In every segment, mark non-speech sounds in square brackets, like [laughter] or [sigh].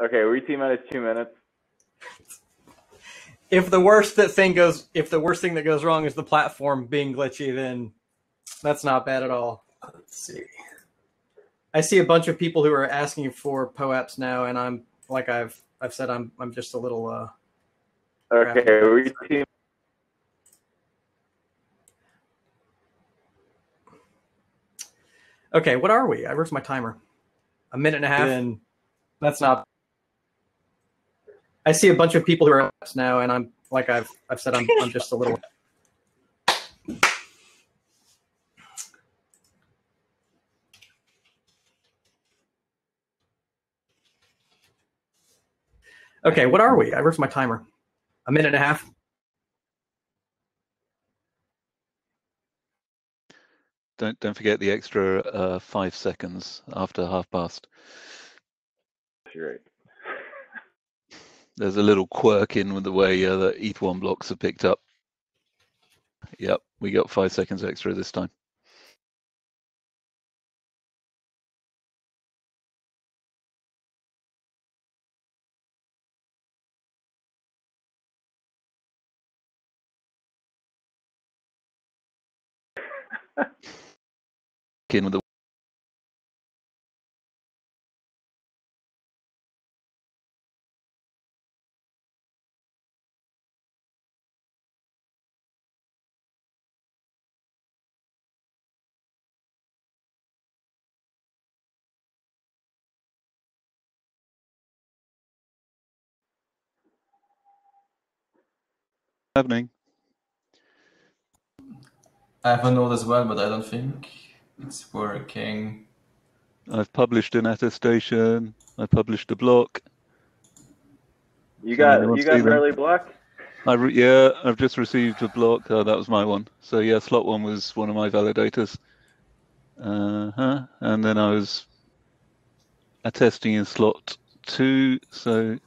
Okay, we team out is two minutes. If the worst that thing goes, if the worst thing that goes wrong is the platform being glitchy, then that's not bad at all. Let's see. I see a bunch of people who are asking for POAPs now, and I'm like I've I've said I'm I'm just a little uh Okay, we team. Okay, what are we? I where's my timer? A minute and a half, and that's not. I see a bunch of people who are apps now, and I'm like I've I've said I'm I'm just a little. Okay, what are we? I where's my timer? A minute and a half. Don't don't forget the extra uh, five seconds after half past. You're right. There's a little quirk in with the way uh, the ETH1 blocks are picked up. Yep, we got five seconds extra this time. [laughs] in with the happening. I have a node as well, but I don't think it's working. I've published an attestation. I published a block. You got you got them? barely blocked. I re- yeah, I've just received a block. Oh, that was my one. So yeah, slot one was one of my validators. Uh huh. And then I was attesting in slot two. So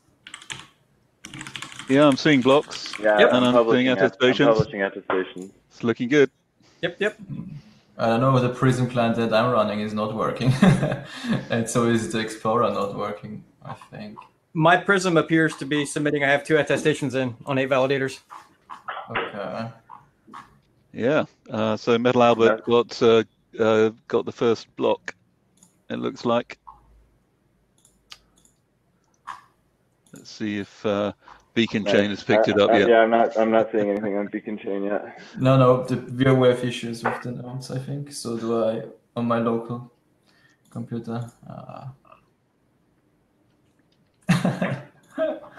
yeah, I'm seeing blocks. Yeah, Yep. I'm And I'm publishing seeing att- I'm attestations. publishing attestations. It's looking good. Yep, yep. I don't know, the Prysm client that I'm running is not working. [laughs] and so is the Explorer not working, I think. My Prysm appears to be submitting. I have two attestations in on eight validators. Okay. Yeah. Uh, so Metal Albert got uh, uh, got the first block. It looks like. Let's see if uh, Beacon Chain has picked it up Uh, uh, yet. Yeah, I'm not I'm not seeing anything on Beacon Chain yet. No, no, the, we have issues with the nodes, I think. So do I on my local computer. Uh, [laughs]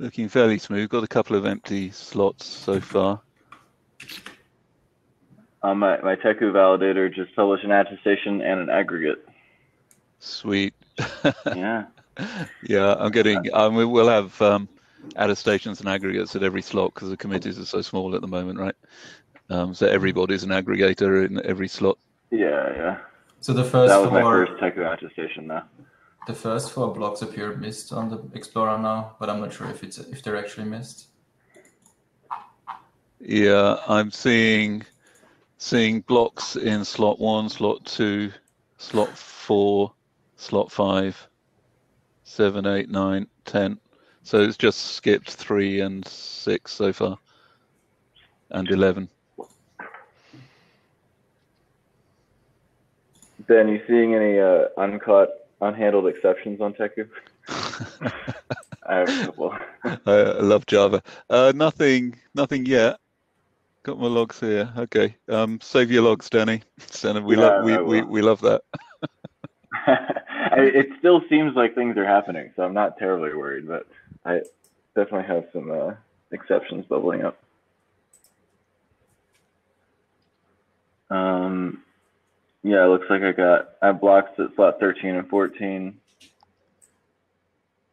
Looking fairly smooth. Got a couple of empty slots so far. Um, my my Teku validator just published an attestation and an aggregate. Sweet. [laughs] Yeah. yeah, I'm getting. Um, we will have um, attestations and aggregates at every slot because the committees are so small at the moment, right? Um, so everybody's an aggregator in every slot. Yeah, yeah. so the first That was my first Teku attestation now. The first four blocks appear missed on the Explorer now, but I'm not sure if it's if they're actually missed. Yeah, I'm seeing seeing blocks in slot one, slot two, slot four, slot five, seven, eight, nine, ten. So it's just skipped three and six so far, and eleven. Ben, you seeing any uh, uncaught, unhandled exceptions on Teku? [laughs] I have a couple. I love Java. Uh, nothing, nothing yet. Got my logs here. Okay. Um, save your logs, Danny. [laughs] Send we Yeah, love we, we, we love that. [laughs] It still seems like things are happening, so I'm not terribly worried, but I definitely have some uh, exceptions bubbling up. Um, yeah, it looks like I got I have blocks at slot 13 and 14.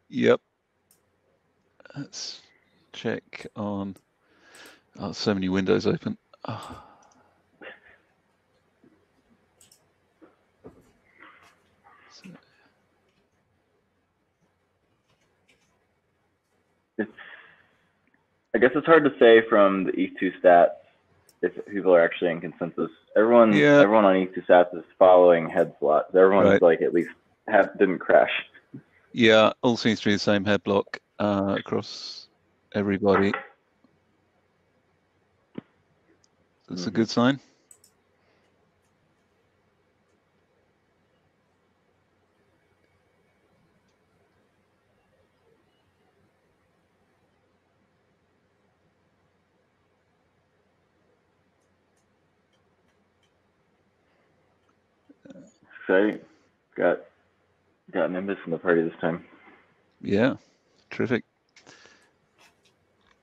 Yep. Let's check on. Oh, so many windows open. Oh. I guess it's hard to say from the E2 stats if people are actually in consensus. Everyone, Yeah. everyone on E2 stats is following head slots. Everyone's Right. like at least have, didn't crash. Yeah, all seems to be the same head block uh, across everybody. That's a Mhm. good sign. Exciting. Got got Nimbus in the party this time. Yeah, terrific.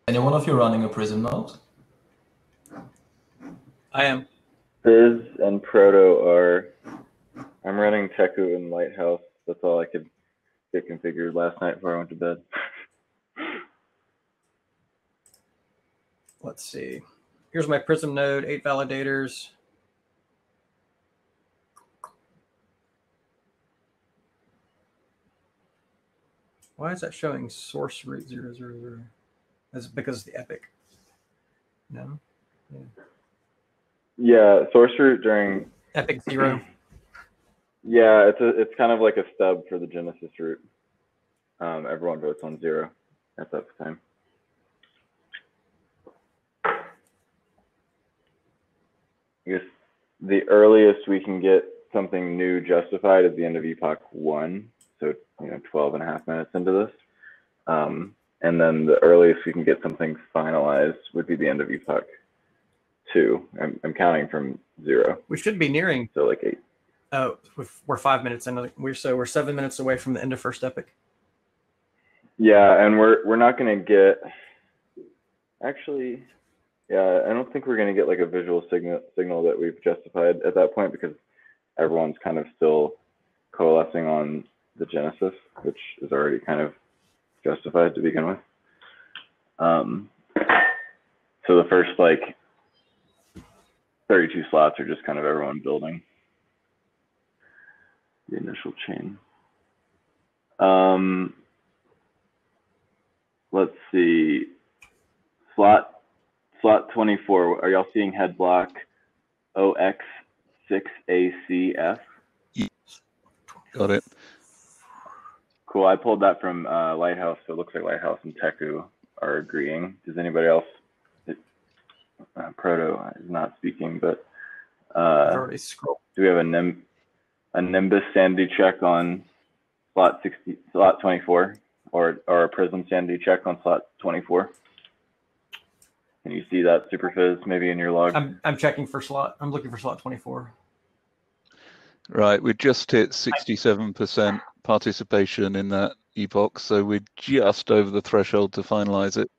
Any one of you running a Prysm node? I am. Fizz and Proto are. I'm running Teku and Lighthouse. That's all I could get configured last night before I went to bed. Let's see. Here's my Prysm node, eight validators. Is that showing source root zero zero zero? Is it because of the epoch? No. yeah, source root during. Epoch zero. [clears throat] Yeah, it's a it's kind of like a stub for the Genesis root. Um, everyone votes on zero at that time. I guess the earliest we can get something new justified is the end of Epoch 1, so you know 12 and a half minutes into this. Um, and then the earliest we can get something finalized would be the end of Epoch 2. I'm, I'm counting from zero, We should be nearing. so like eight. Oh, we're- five minutes in. We're so we're seven minutes away from the end of first epoch. Yeah, and we're we're not gonna get. Actually, yeah, I don't think we're gonna get like a visual signal signal that we've justified at that point because everyone's kind of still coalescing on the Genesis, which is already kind of justified to begin with. Um, so the first like 32 slots are just kind of everyone building the initial chain. Um, let's see. Slot slot 24. Are y'all seeing head block OX6ACF? Got it. Cool. I pulled that from uh, Lighthouse, so it looks like Lighthouse and Teku are agreeing. Does anybody else? It, uh, Proto is not speaking, but uh, do we have a nim a Nimbus sanity check on slot 60 slot 24 or or a Prysm sanity check on slot 24? Can you see that Super Fizz maybe in your log? I'm I'm checking for slot. I'm looking for slot 24. Right, we just hit 67% participation in that epoch, so we're just over the threshold to finalize it.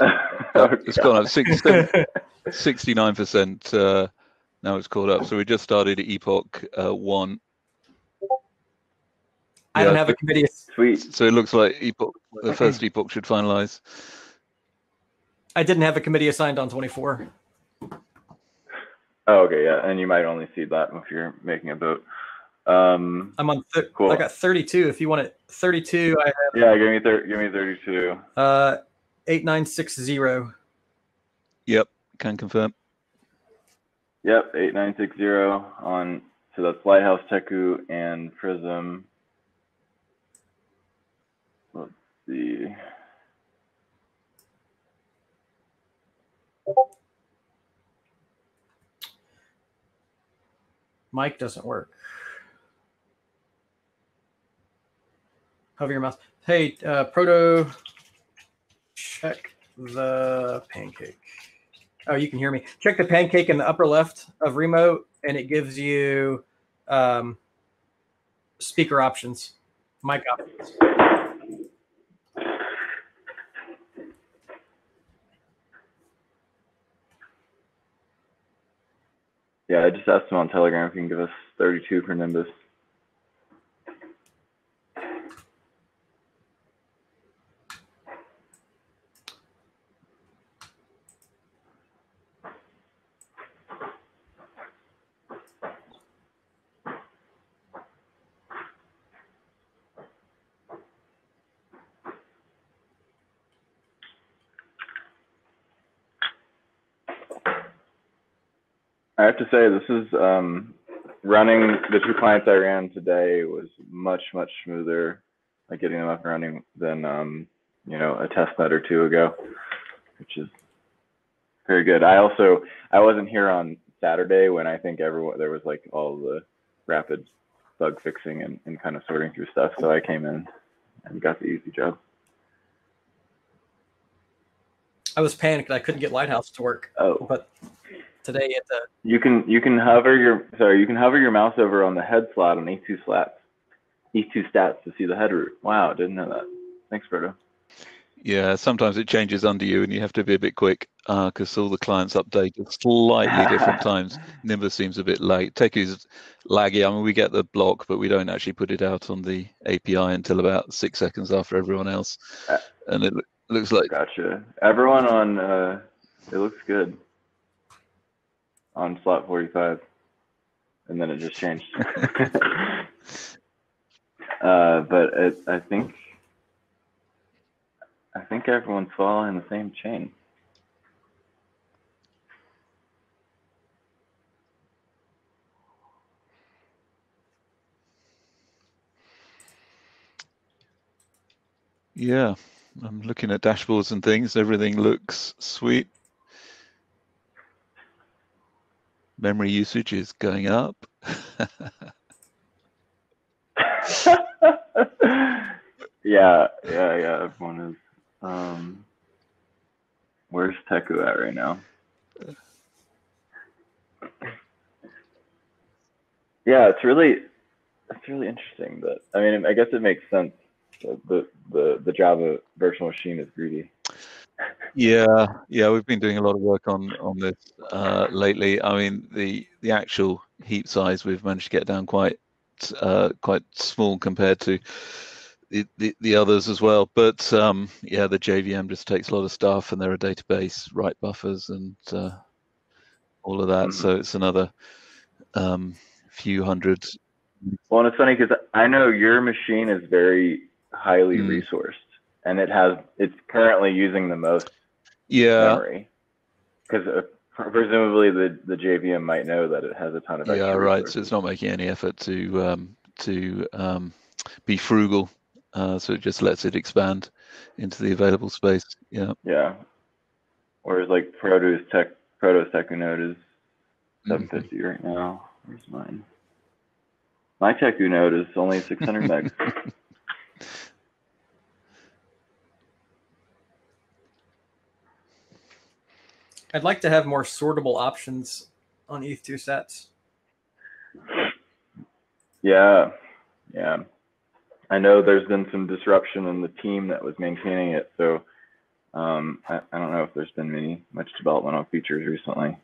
[laughs] Oh, It's gone up God. 67 69% uh, now it's caught up. So we just started epoch uh, one. I don't have a committee. Sweet. So it looks like epoch, the first epoch should finalize. I didn't have a committee assigned on 24. Oh, okay, yeah, and you might only see that if you're making a vote. Um, I'm on. Th- Cool. I got 32. If you want it, 32. I have yeah, give me thir- give me 32. uh 8960. Yep, can confirm. Yep, 8960 on, so that's Lighthouse, Teku, and Prysm. Let's see. Mic doesn't work. Hover your mouse. Hey, uh, Proto, check the pancake. Oh, you can hear me. Check the pancake in the upper left of Remo, and it gives you um, speaker options, mic options. Yeah, I just asked him on Telegram if he can give us 32 for Nimbus. I have to say this is um, running the two clients I ran today was much much smoother, like getting them up and running than um, you know a test net or two ago, which is very good. I also I wasn't here on Saturday when I think everyone there was like all the rapid bug fixing and, and kind of sorting through stuff, so I came in and got the easy job. I was panicked. I couldn't get Lighthouse to work, Oh, but today it uh, You can you can hover your sorry you can hover your mouse over on the head slot on E2 slats, E2 stats to see the head root. Wow, didn't know that. Thanks, Proto. Yeah, sometimes it changes under you, and you have to be a bit quick because all the clients update at slightly [laughs] different times. Nimbus seems a bit late. Teku's laggy. I mean, we get the block, but we don't actually put it out on the API until about six seconds after everyone else, Uh, and it looks like Gotcha. Everyone on uh, it looks good on slot 45, and then it just changed. [laughs] uh, but it, I think I think everyone's following the same chain. Yeah, I'm looking at dashboards and things. Everything looks sweet. Memory usage is going up. [laughs] yeah, yeah, yeah. Everyone is. Um, where's Teku at right now? Yeah, it's really, it's really interesting. But I mean, I guess it makes sense. that The the the Java virtual machine is greedy. Yeah, yeah, we've been doing a lot of work on on this uh, lately. I mean, the the actual heap size we've managed to get down quite uh, quite small compared to the, the, the others as well. But um, yeah, the JVM just takes a lot of stuff, and there are database write buffers and uh, all of that. Mhm. So it's another um, few hundred. Well, and it's funny because I know your machine is very highly Mm. resourced, and it has it's currently using the most Yeah, memory because uh, presumably the the JVM might know that it has a ton of yeah, right. So it's not making any effort to um, to um, be frugal. Uh, so it just lets it expand into the available space. Yeah. Yeah. Whereas like Proto's Tech Proto's Teku node is Mhm. 750 right now. Where's mine? My Teku node is only 600 megs. [laughs] I'd like to have more sortable options on E ETH2 sets. Yeah, yeah. I know there's been some disruption in the team that was maintaining it, so um, I, I don't know if there's been any much development on features recently.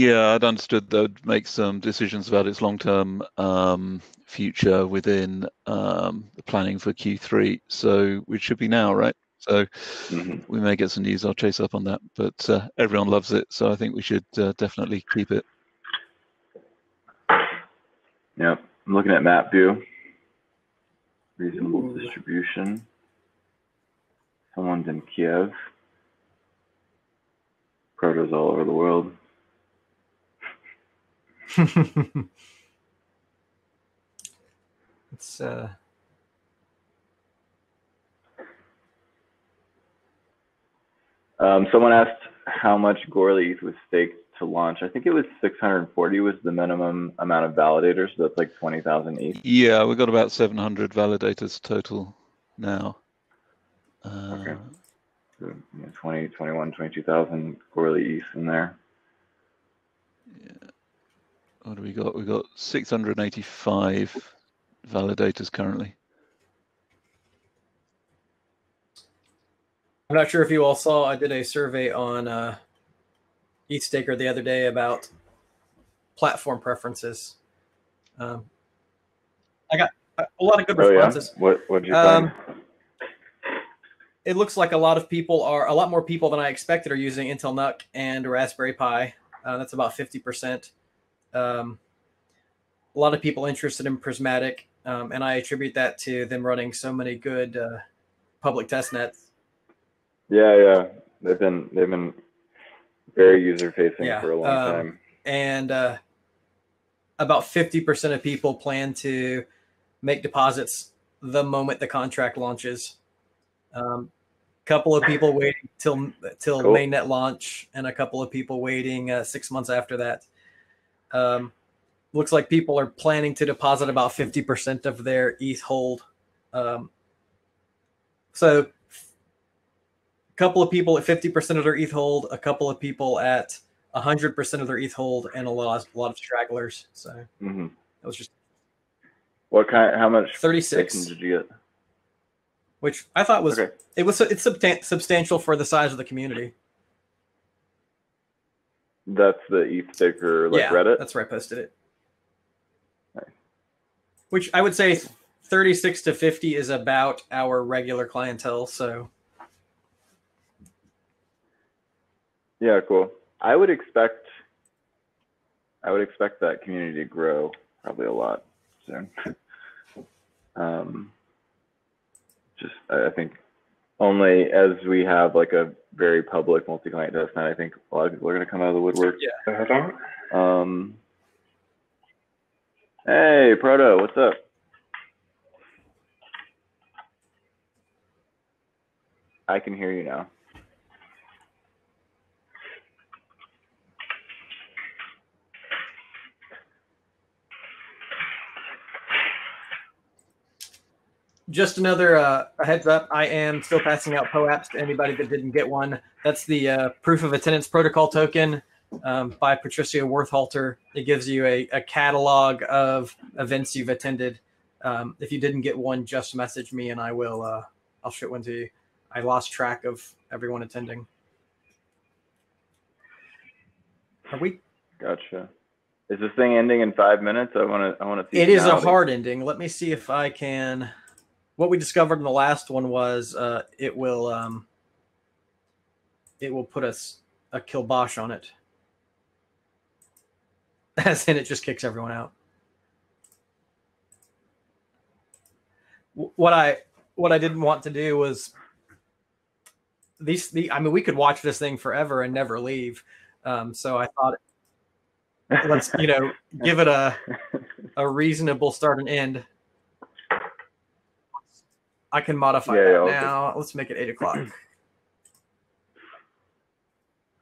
Yeah, I'd understood they'd make some decisions about its long-term um, future within um, the planning for Q3. So which should be now, right? So Mhm. we may get some news. I'll chase up on that. But uh, everyone loves it, so I think we should uh, definitely keep it. Yep, I'm looking at map view. Reasonable distribution. Someone's in Kiev. Protos all over the world. [laughs] it's uh, Um, someone asked how much Goerli was staked to launch. I think it was 640 was the minimum amount of validators. So that's like 20,000 each. Yeah, we've got about 700 validators total now. Uh, Okay. So, know, 20, 21, 22,000 Goerli East in there. Yeah. What do we got? We've got 685 validators currently. I'm not sure if you all saw. I did a survey on uh, ETHStaker the other day about platform preferences. Um, I got a a lot of good responses. Oh yeah. What what'd you Um, find? It looks like a lot of people are a lot more people than I expected are using Intel NUC and Raspberry Pi. Uh, that's about 50%. Um, a lot of people interested in Prysmatic, um, and I attribute that to them running so many good uh, public test nets. Yeah, yeah. They've been they've been very user facing Yeah, for a long um, time. and uh, about 50% of people plan to make deposits the moment the contract launches. Um, couple of people waiting till till Cool. mainnet launch, and a couple of people waiting uh, six months after that. Um, looks like people are planning to deposit about 50% of their ETH hold. Um, so, a couple of people at 50% of their ETH hold, a couple of people at 100% of their ETH hold, and a lot, a lot of stragglers. So, that hmm was just What kind? How much? 36, did you get? which I thought was Okay. it was it's substan- substantial for the size of the community. That's the ETHStaker, like yeah, Reddit. that's where I posted it. Nice. Which I would say 36 to 50 is about our regular clientele. So Yeah, cool. I would expect I would expect that community to grow probably a lot soon. [laughs] um, just I I think only as we have like a very public multi-client testnet, I think a lot of people are going to come out of the woodwork. Yeah. Um, hey, Proto, what's up? I can hear you now. Just another uh, heads up. I am still passing out POAPs to anybody that didn't get one. That's the uh, proof of attendance protocol token um, by Patricio Worthalter. It gives you a, a catalog of events you've attended. Um, if you didn't get one, just message me and I will. Uh, I'll ship one to you. I lost track of everyone attending. Are we? Gotcha. Is this thing ending in five minutes? I want to. I want to see. It is a hard ending. Let me see if I can. What we discovered in the last one was uh, it will um, it will put us a kibosh on it, [laughs] as in it just kicks everyone out. What I what I didn't want to do was these the I mean we could watch this thing forever and never leave. Um, so I thought let's you know [laughs] give it a a reasonable start and end. I can modify Yeah, that yeah, okay. now. Let's make it eight o'clock. [clears throat]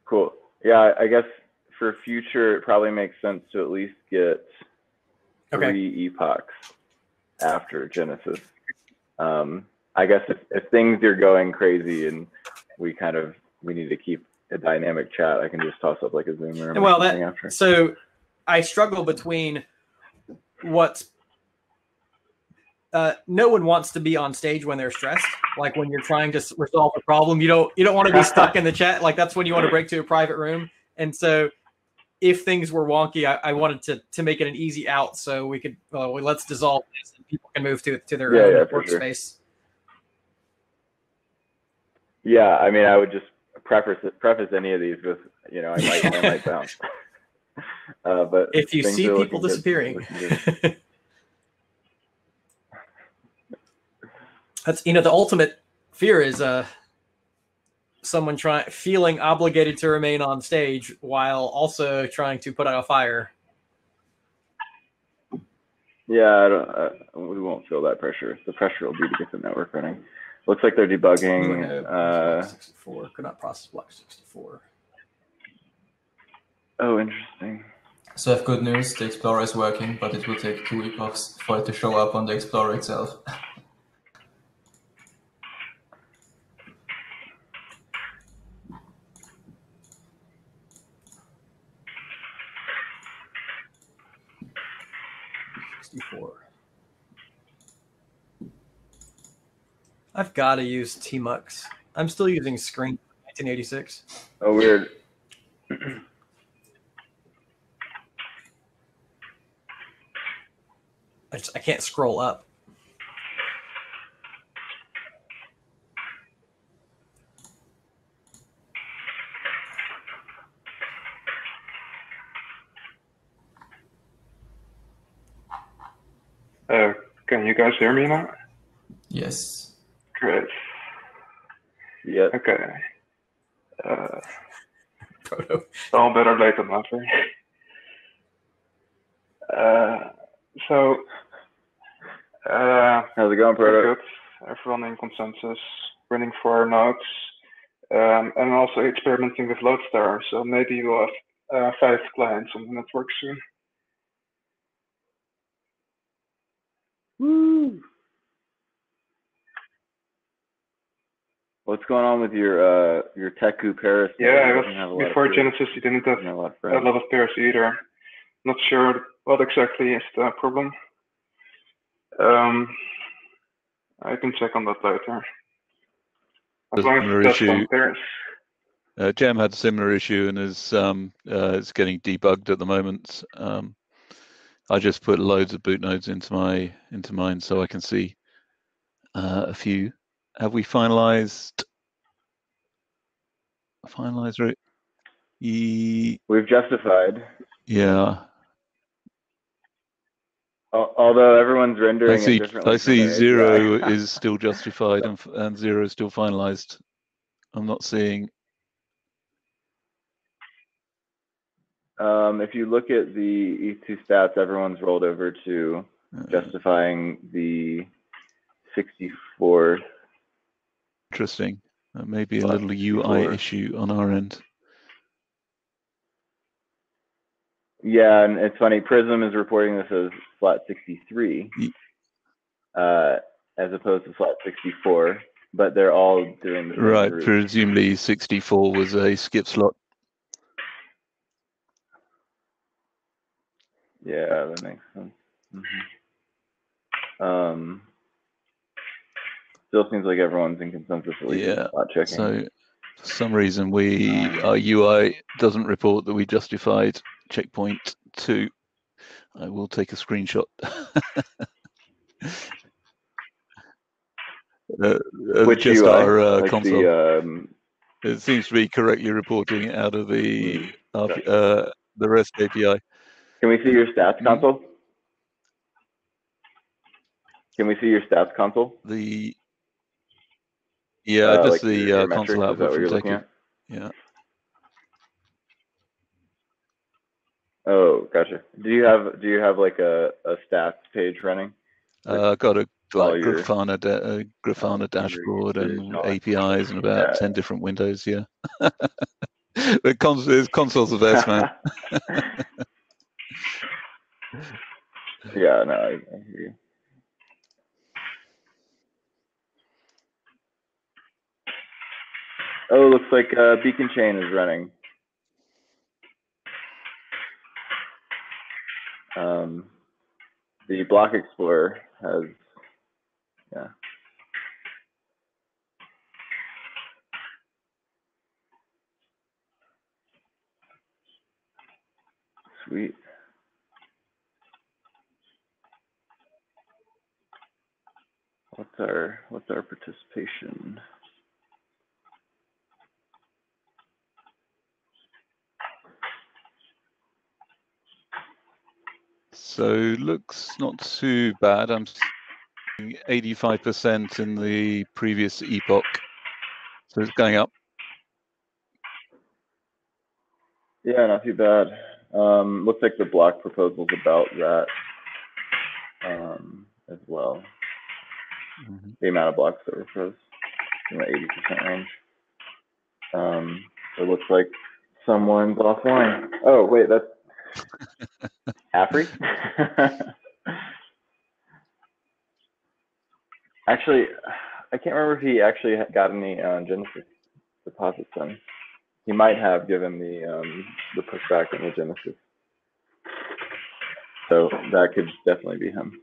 Cool. Yeah, I guess for future, it probably makes sense to at least get Okay. three epochs after Genesis. Um, I guess if, if things are going crazy and we kind of we need to keep a dynamic chat, I can just toss up like a Zoom room. Well, that- after. So I struggle between what's uh, no one wants to be on stage when they're stressed. Like when you're trying to resolve a problem, you don't you don't want to be stuck in the chat. Like that's when you want to break to a private room. And so, if things were wonky, I, I wanted to to make it an easy out so we could well, well, let's dissolve this and people can move to to their Yeah, own yeah, for sure. workspace. Yeah, I mean, I would just preface preface any of these with, you know, I might I might [laughs] bounce. [laughs] Uh, but If you see people disappearing. Good. [laughs] That's you know the ultimate fear is uh someone trying feeling obligated to remain on stage while also trying to put out a fire. Yeah, I don't, uh, we won't feel that pressure. The pressure will be to get the network running. Looks like they're debugging. Uh, 64 could not process block 64. oh, interesting. So I have good news. The Explorer is working, but it will take two epochs for it to show up on the Explorer itself. [laughs] Sixty-four. I've got to use Tmux. I'm still using Screen 1986. Oh, weird. I just I can't scroll up. Can you guys hear me now? Yes. Great. Yeah. Okay. Uh, Proto. all better late than nothing. Uh, so, uh, How's it going, very Proto? good. Everyone in consensus, running four nodes, um, and also experimenting with Lodestar. So maybe we'll have uh, five clients on the network soon. Woo! What's going on with your uh your Teku Paris? Yeah, I Doesn't have a was before. Genesis. You didn't have a lot of a lot of pairs either. Not sure what exactly is the problem. Um, I can check on that later. As long as another it's just issue. on pairs. Uh, Gem had a similar issue and is um, uh, it's getting debugged at the moment. Um, I just put loads of boot nodes into my into mine so I can see uh, a few. Have we finalized? Finalized root? Ye- We've justified. yeah, Although everyone's rendering I see. I see zero is still justified and and zero is still finalized. I'm not seeing. Um, if you look at the E2 stats, everyone's rolled over to Uh, justifying the 64. interesting. Uh, maybe a little UI issue on our end. Yeah, and it's funny. Prysm is reporting this as slot 63, uh, as opposed to slot 64, but they're all doing the same Right. root. Presumably 64 was a skip slot. Yeah, that makes sense. hmm Um, still seems like everyone's in consensus at least. Yeah, checking. So for some reason we our UI doesn't report that we justified checkpoint two. I will take a screenshot. [laughs] Uh, uh, Which just UI? our uh, like console. the um, It seems to be correctly reporting out of the uh, the REST API. Can we see your stats Mhm. console? Can we see your stats console? The yeah, Uh, just like the your- your uh, metrics, console is that output what from looking at? Yeah. Oh, gotcha. Do you have do you have like a, a stats page running? Like, Uh, got a like your- Grafana da- uh, Grafana dashboard and APIs and about Yeah. ten different windows. Yeah, [laughs] but console console's the best, man. [laughs] [laughs] yeah, no, I, I hear you. Oh, looks like uh, Beacon Chain is running. Um, the Block Explorer has, yeah. Sweet. What's our what's our participation? So looks not too bad. I'm seeing 85% in the previous epoch, so it's going up. Yeah, not too bad. Um, looks like the block proposal's about that um, as well. Mhm. The amount of blocks that were proposed in the 80% range. Um, it looks like someone's offline. Oh, wait, that's [laughs] Afri? [laughs] actually, I can't remember if he actually got any uh, Genesis deposits done. He might have given the um, the pushback in the Genesis. So that could definitely be him.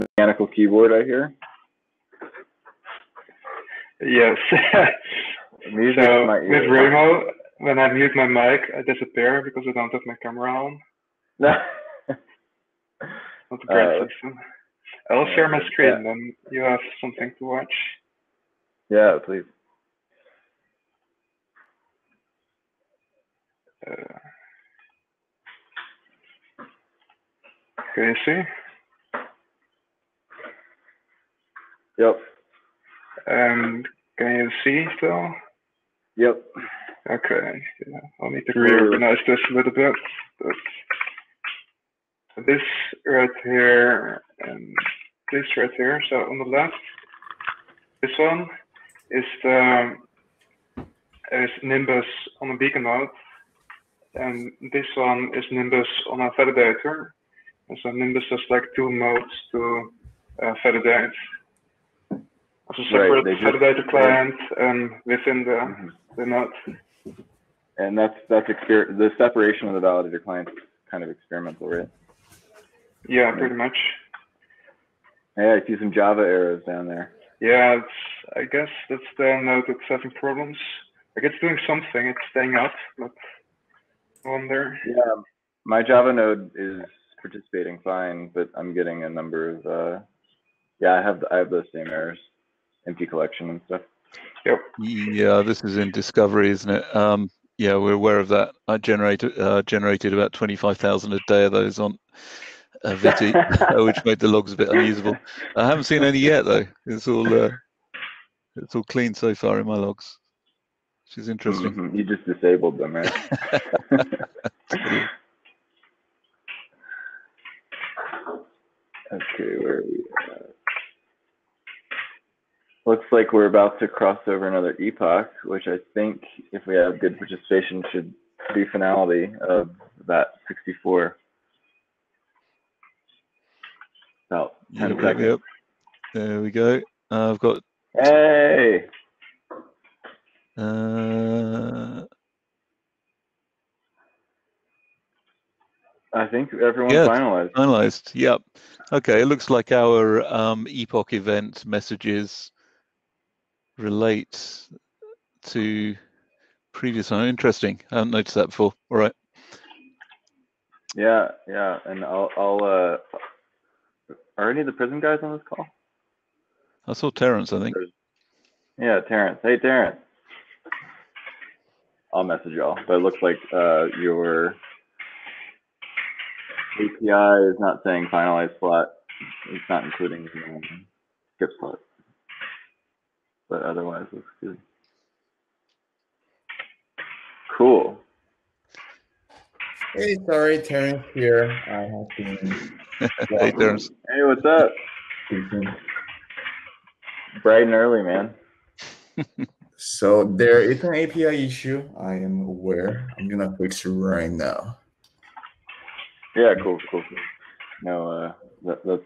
Mechanical keyboard, I hear. Yes. [laughs] So with. Remo, when I mute my mic, I disappear because I don't have my camera on. No. [laughs] Not a great Uh, system. I'll yeah, share my yeah. screen, then you have something to watch. yeah, please. Uh, can you see? Yep. And can you see still? Yep. Okay, yeah, I'll need to reorganize this a little bit. But this right here and this right here. So on the left, this one is the is Nimbus on a beacon node, and this one is Nimbus on a validator. And so Nimbus has like two modes to uh, validate. As a Right, separate just- validator client and within the, Mhm. the node. And that's that's exper- the separation of the validator clients is kind of experimental, right? Yeah, pretty much. Yeah, I see some Java arrows down there. Yeah, it's, I guess that's the node that's having problems. Like it's doing something, it's staying up, but I wonder. Yeah, my Java node is participating fine, but I'm getting a number of uh, yeah, I have I have those same errors, empty collection and stuff. Yep. Yeah, this is in Discovery, isn't it? Um, yeah, we're aware of that. I generated uh, generated about twenty five thousand a day of those on uh, Witti, [laughs] uh, which made the logs a bit unusable. I haven't seen any yet though. It's all uh, it's all clean so far in my logs, which is interesting. Mhm, You just disabled them, right? [laughs] [laughs] okay, where are we? At? Looks like we're about to cross over another epoch, which I think, if we have good participation, should be finality of that 64. About 10 Yep, seconds. yep. There we go. Uh, I've got Hey! uh, I think everyone Yeah. finalized. finalized. Yep. Okay. It looks like our um, epoch event messages relate to previous one. Interesting. I haven't noticed that before. All right. Yeah, yeah, and I'll, I'll, uh, are any of the Prysm guys on this call? I saw Terrence. I think. Yeah, Terrence. Hey, Terrence. I'll message y'all, but it looks like uh, your API is not saying finalized slot. It's not including um, skip slot. But otherwise, looks good. Cool. Hey, sorry, Terrence here. I have been [laughs] hey, Terrence. Hey, what's up? Bright and early, man. [laughs] So there is an API issue. I am aware. I'm gonna fix it right now. Yeah, cool, cool. cool. No, uh, that, that's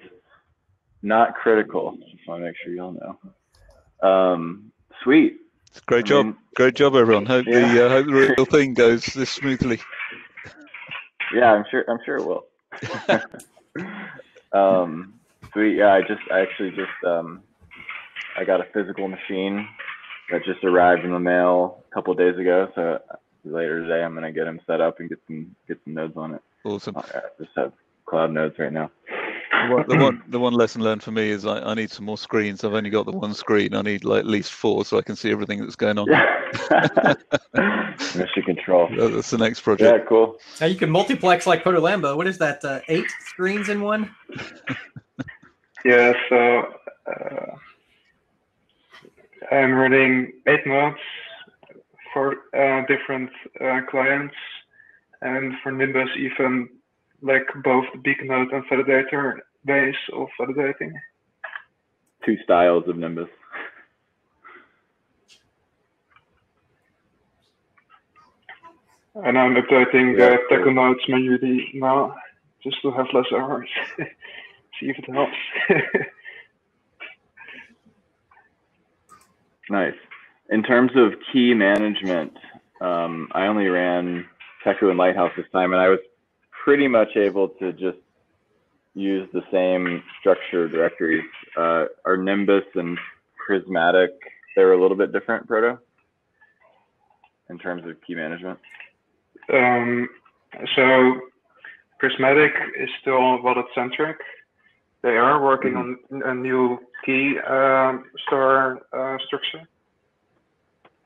not critical. Just want to make sure y'all know. Um, sweet. Great I job. mean- Great job, everyone. Hope Yeah. the uh, hope the real [laughs] thing goes this smoothly. Yeah, I'm sure. I'm sure it will. [laughs] um, sweet. Yeah, I just, I actually just, um, I got a physical machine that just arrived in the mail a couple of days ago. So later today, I'm gonna get him set up and get some get some nodes on it. Awesome. I just have cloud nodes right now. The one, the [clears throat] one, the one lesson learned for me is I, I need some more screens. I've only got the one screen. I need like at least four so I can see everything that's going on. Yeah. Mission control. That- [laughs] That's the next project. Yeah, cool. Now you can multiplex like protolambda. What is that? Uh, eight screens in one? [laughs] Yeah, so uh, I'm running eight nodes for uh, different uh, clients, and for Nimbus even like both the beacon node and validator ways of validating. Two styles of Nimbus. And I'm updating Yeah, the cool. Teku nodes manually now, just to have less errors. [laughs] See if it helps. [laughs] Nice. In terms of key management, um, I only ran Teku and Lighthouse this time, and I was pretty much able to just use the same structure directories. Uh, our Nimbus and Prysmatic they were a little bit different, Proto, in terms of key management. Um, so Prysmatic is still wallet centric. They are working on a new key um, store uh, structure.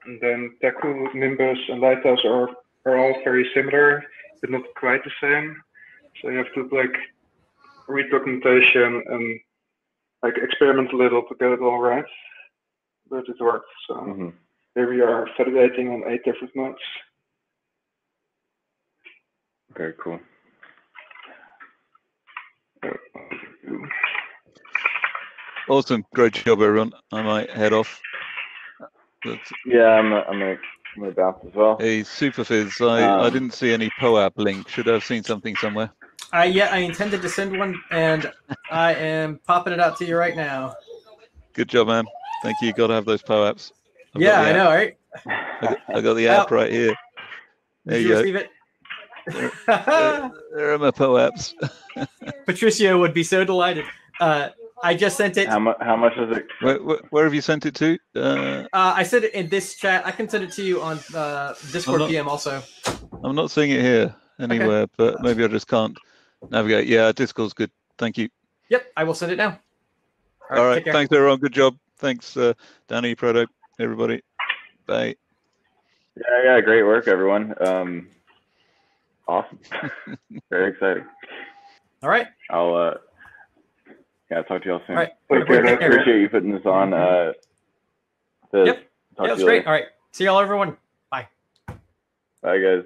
And then Teku, Nimbus, and Lighthouse are, are all very similar, but not quite the same. So you have to like read documentation and like experiment a little to get it all right. But it works. So hmm here we are validating on eight different nodes. Very cool. Awesome. Great job, everyone. I might head off. But, Yeah, I'm, I'm gonna, I'm gonna bounce as well. hey, superphiz, I, I Um, didn't see any POAP link. Should I have seen something somewhere? I yeah, I intended to send one, and I am popping it out to you right now. Good job, man. Thank you. Got to have those POAPs. I've yeah, I know, right? I got, I got the app Oh. right here. There Did you you go. receive it? There, there are my POAPs. [laughs] Patricio would be so delighted. Uh, I just sent it. How much? How much is it? Where, where, where have you sent it to? Uh, Uh, I sent it in this chat. I can send it to you on uh, Discord not- PM also. I'm not seeing it here anywhere, but maybe I just can't navigate. Yeah, Discord's good. Thank you. Yep, I will send it now. All right. take care. Thanks, everyone. Good job. Thanks, uh, Danny, Proto, everybody. Bye. Yeah, yeah, great work, everyone. Um, awesome. [laughs] Very exciting. All right. I'll uh, yeah, talk to y'all soon. All right. Take care. Take care. Appreciate you putting this on. Uh, Fizz. Yep. Talk Yeah, that's great. later. All right. See y'all, everyone. Bye. Bye, guys.